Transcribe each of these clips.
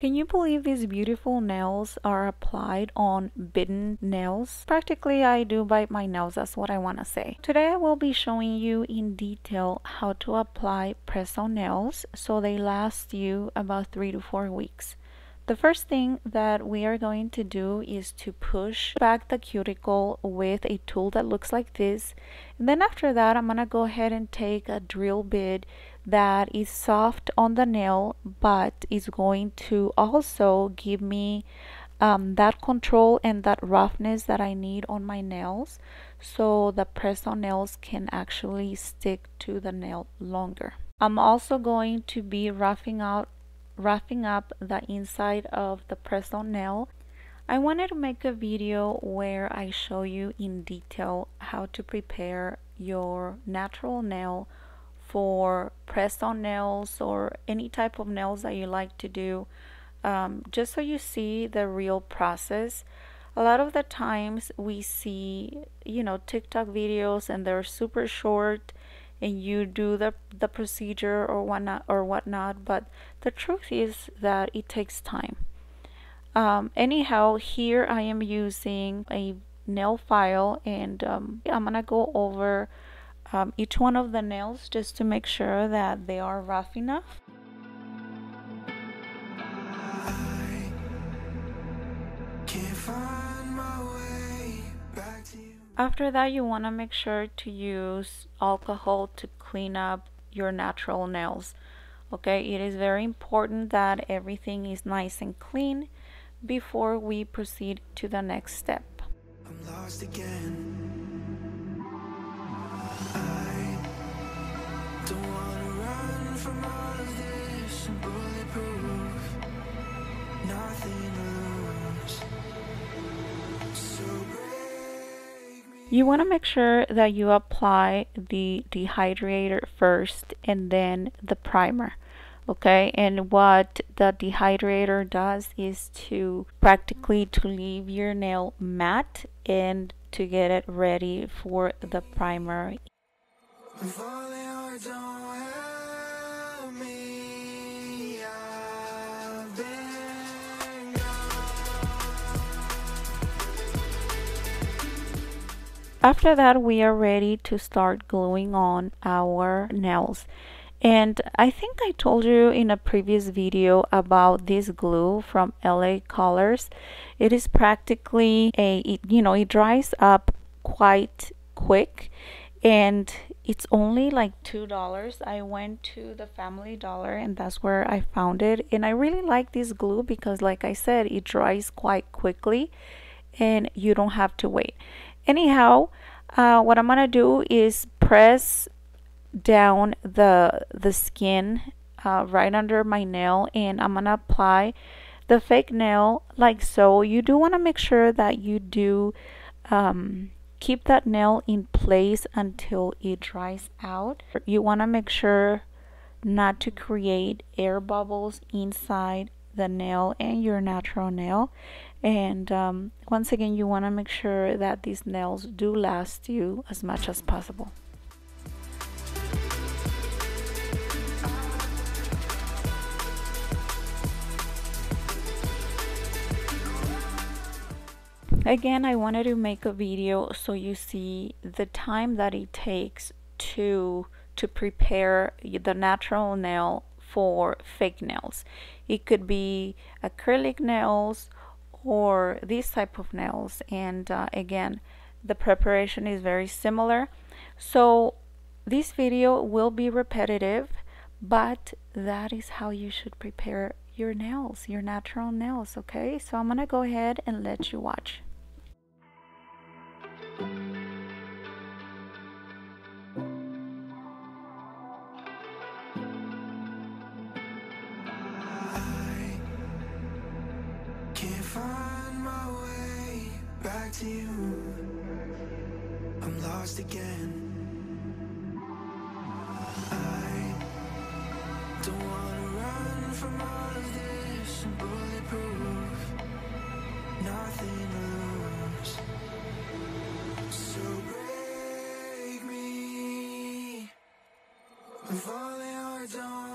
Can you believe these beautiful nails are applied on bitten nails? Practically I do bite my nails, that's what I want to say. Today I will be showing you in detail how to apply press-on nails so they last you about 3 to 4 weeks. The first thing that we are going to do is to push back the cuticle with a tool that looks like this. And then after that, I'm going to go ahead and take a drill bit that is soft on the nail but is going to also give me um, that control and that roughness that I need on my nails so the press-on nails can actually stick to the nail longer. I'm also going to be roughing out roughing up the inside of the press-on nail. I wanted to make a video where I show you in detail how to prepare your natural nail for press on nails or any type of nails that you like to do um, just so you see the real process a lot of the times we see you know tiktok videos and they're super short and you do the the procedure or whatnot or whatnot but the truth is that it takes time um, anyhow here I am using a nail file and um, I'm gonna go over um, each one of the nails just to make sure that they are rough enough. After that you want to make sure to use alcohol to clean up your natural nails. Okay, it is very important that everything is nice and clean before we proceed to the next step. You want to make sure that you apply the dehydrator first and then the primer. Okay, and what the dehydrator does is to practically to leave your nail matte and to get it ready for the primer. After that, we are ready to start gluing on our nails. And I think I told you in a previous video about this glue from LA Colors. It is practically a, it, you know, it dries up quite quick and it's only like two dollars i went to the family dollar and that's where i found it and i really like this glue because like i said it dries quite quickly and you don't have to wait anyhow uh, what I'm gonna do is press down the the skin uh, right under my nail and I'm gonna apply the fake nail like so. You do want to make sure that you do um, keep that nail in place until it dries out. You want to make sure not to create air bubbles inside the nail and your natural nail and um, once again you want to make sure that these nails do last you as much as possible. Again I wanted to make a video so you see the time that it takes to to prepare the natural nail for fake nails. It could be acrylic nails or these type of nails. And uh, again the preparation is very similar. So this video will be repetitive but that is how you should prepare your nails your natural nails okay? So I'm gonna go ahead and let you watch to you I'm lost again. I don't wanna run from all of this I'm bulletproof. Nothing to lose So break me. I'm falling hard, don't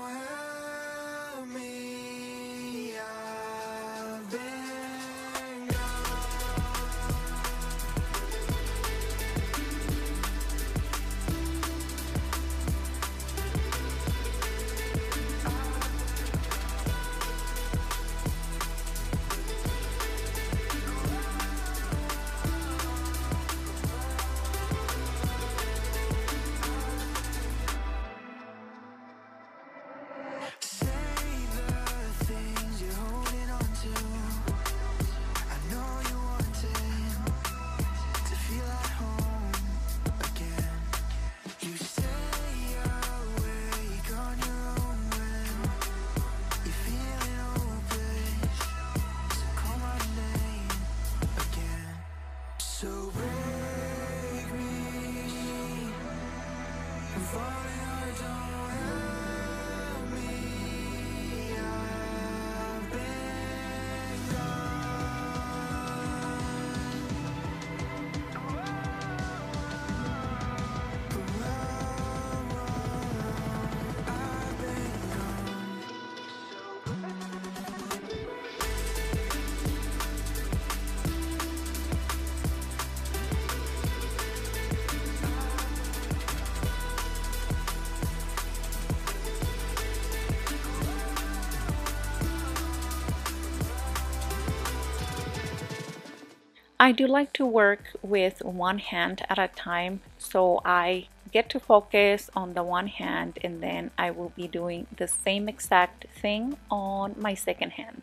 I do like to work with one hand at a time so I get to focus on the one hand and then I will be doing the same exact thing on my second hand.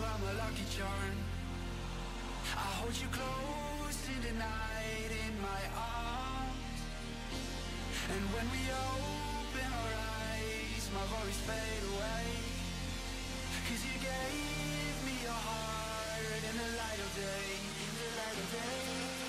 My lucky charm I hold you close in the night in my arms. And when we open our eyes My worries fade away. Cause you gave me your heart in the light of day In the light of day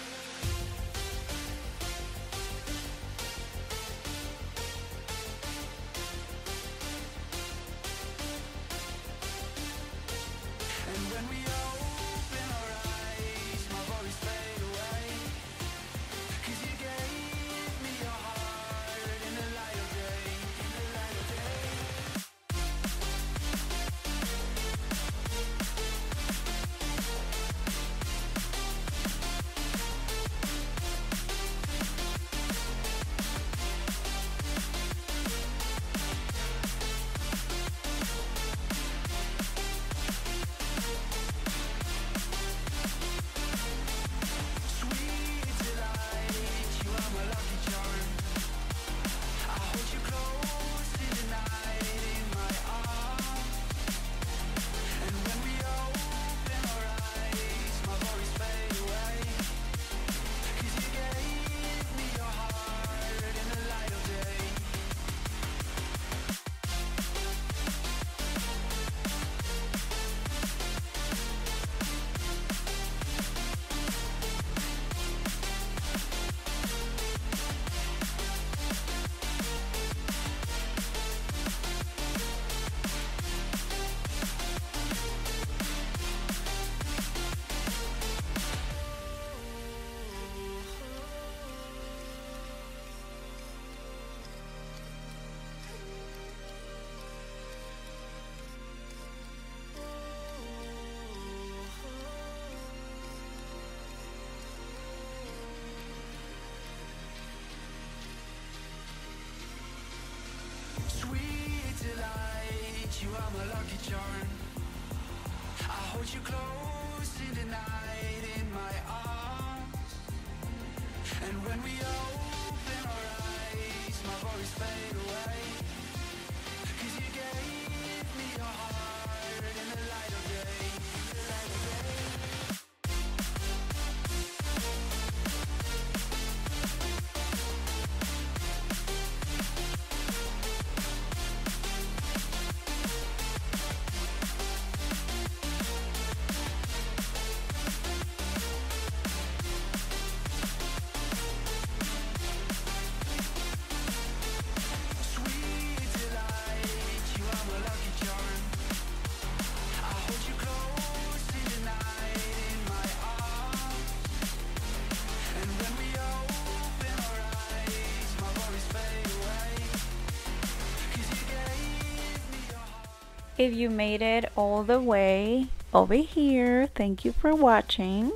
If you made it all the way over here, thank you for watching.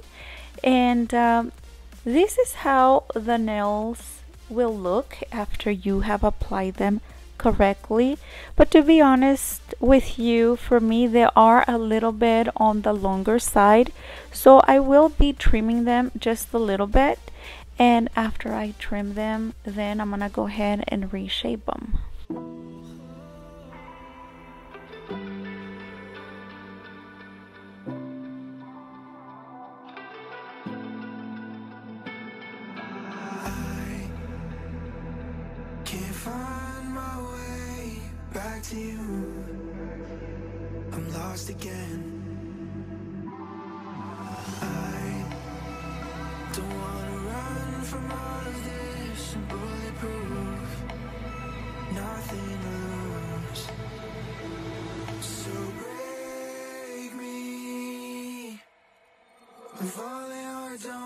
And um, this is how the nails will look after you have applied them correctly. But to be honest with you for me they are a little bit on the longer side. So I will be trimming them just a little bit. And after I trim them then I'm gonna go ahead and reshape them Don't wanna run from all of this bulletproof. Nothing to lose So break me. Falling or don't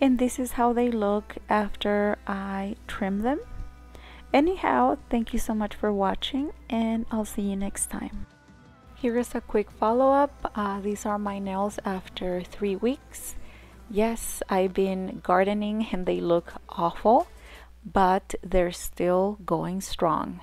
And this is how they look after I trim them. Anyhow, thank you so much for watching and I'll see you next time. Here is a quick follow-up. Uh, these are my nails after three weeks. Yes, I've been gardening and they look awful, but they're still going strong.